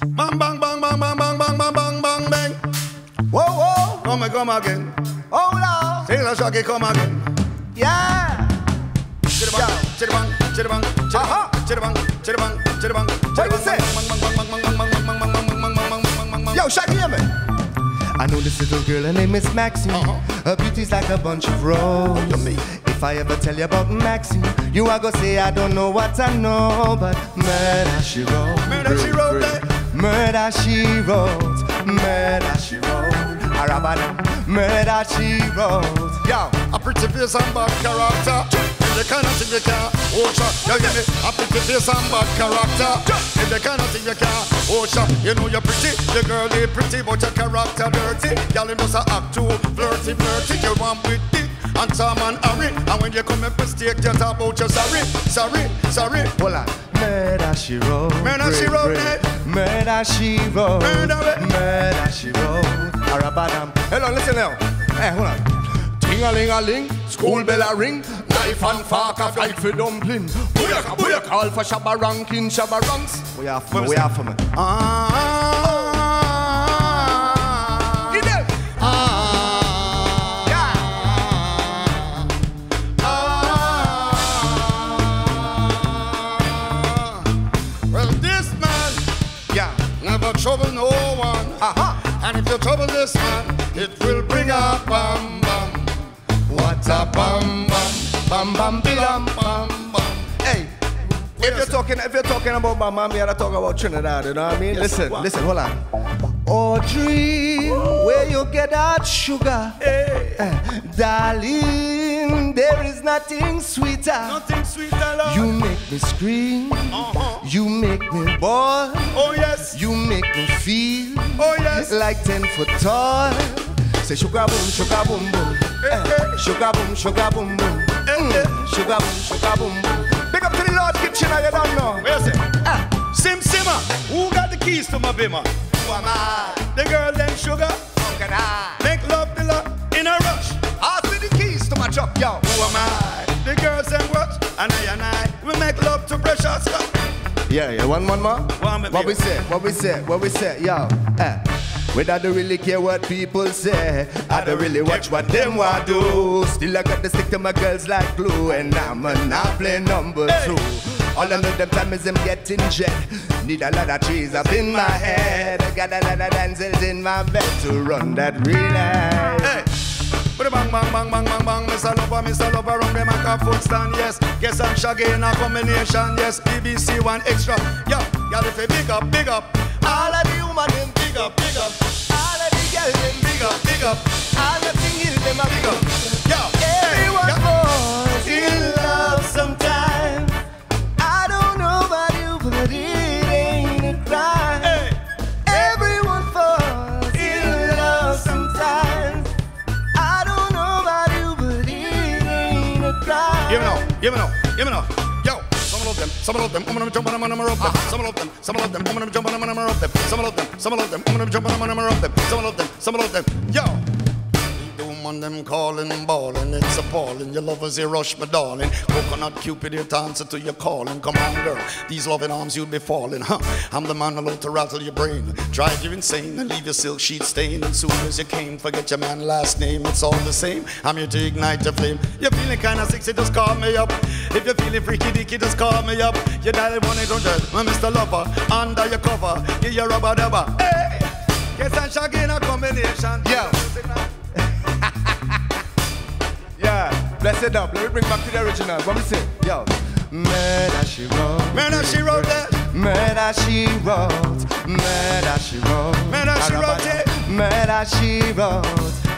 Bang, bang, bang, bang, bang, bang, bang, bang, bang, bang, bang. Whoa, whoa. Come and come again. Hold on. Taylor Shaggy, come again. Yeah. Chitty-bang, chitty-bang, Uh-huh. chitty-bang, chitty-bang, chitty-bang, chitty-bang, What you say? Yo, Shaggy, hear me. I know this little girl, her name is Maxine. Uh-huh. Her beauty's like a bunch of roses. me. If I ever tell you about Maxine, you are gonna say I don't know what I know, but murder she wrote. Murder, she wrote that. Murder she wrote. Murder she wrote. Arabada. Murder she wrote. Yo. A pretty face and bad character. If the kind of thing you can't oh, watch out, you get me? A pretty face and bad character. If the kind of thing you can't oh, watch out, you know you're pretty. The girl is pretty, but your character dirty. You must act too flirty, flirty. You want with dick and Tom and Harry. And when you come and mistake, you talk about your sorry, sorry, sorry. Hold on. Murder she wrote. Murder, she wrote Great, it. great. Murder she wrote. Murder she wrote. Arabadam. Hello, listen now. Hey, hold on. Ting a ling a ling, school bell a ring, knife and fork a fight for dumpling. Booyaka, booyaka, call for shabba ranking, Shabba Ranks. We are for me, we are for me. Ah, ah, ah. Trouble no one. Aha. And if you trouble this man, it will bring a bam bam. What a bam bam, bam bam bam bam bam. Hey. If you're talking, if you're talking about my mom, you gotta talk about Trinidad. You know what I mean? Yes, listen, what? listen, hold on. Audrey, where you get that sugar? Hey, Eh, darling, nothing sweeter. nothing sweeter, love. You make me scream. Uh-huh. You make me ball. Oh yes, You make me feel oh yes. like ten foot tall. Say sugar boom, sugar boom boom. Eh, sugar boom, sugar boom boom. Mm, sugar boom, sugar boom boom. Big up to the Lord Kitchener, I don't know. Where's it? Ah, Sim Simma, who got the keys to my bimmer? who am I? The girl them sugar, How can I? Yo. Who am I? The girls them what? And I and I, we make love to precious stuff. Yeah, yeah, one, one more. One what we say, what we say, what we say, yo. Eh. We don't really care what people say. I don't really watch what them want do. Still I got to stick to my girls like glue, and I'm a now play number two. All I know them time is them getting jet. Need a lot of trees up in my head. I got a lot of dancers in my bed to run that relay. Hey. Bang bang bang bang bang bang bang, Mr. Lover, Mr. Lover, round the microphone stand, yes. Kes and Shaggy in a combination, yes. BBC 1Xtra, yo. Y'all if you big up, big up. All of the woman them Big up, big up, all of the girls them big up, big up, all the hills them a big up. Give me now, give me now. Yo, some love them, some love them, I'm gonna jump on them and I'm gonna rub them. Some love them, some love them, I'm gonna jump on them and I'm gonna rub them. Some love them, some love them, I'm gonna jump on them and I'm gonna rub them. Some love them, some love them. Yo. Woman them calling and bawling, it's appalling. Your lovers they rush, my darling. Coconut Cupid here to answer to your calling. Come on, girl, these loving arms you'll be falling. Huh? I'm the man alone to rattle your brain, drive you insane, and leave your silk sheet stained. And soon as you came, forget your man last name. It's all the same. I'm here to ignite your flame. You're feeling kinda sexy, just call me up. If you're feeling freaky dicky, just call me up. You dial it 1 800, my Mr. Lover, under your cover, give your rubber dubber. Hey, Kes and Shaggy in a combination. Yeah. Bless it up. Let me bring back to the original. What we say? Yo. Murder she wrote. Murder, she wrote that. Murder she wrote. Murder she wrote. Murder, she wrote it. Murder she wrote.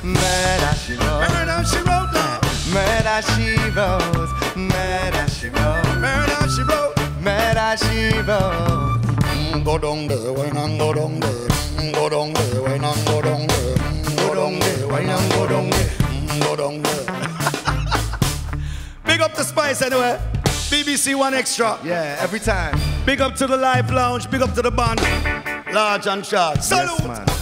Murder she wrote. Murder, she wrote that. Murder she wrote. Murder she wrote. Murder, she wrote. Murder she wrote. Mm, Go down there, why not go down there? Mm, Go down there, why not go down there? Mm, Go down there, why not go down there? Mm, Go down there. Big up the spice anyway. BBC 1Xtra. Yeah, every time. Big up to the live lounge. Big up to the band. Large and short. Yes, Salute. man.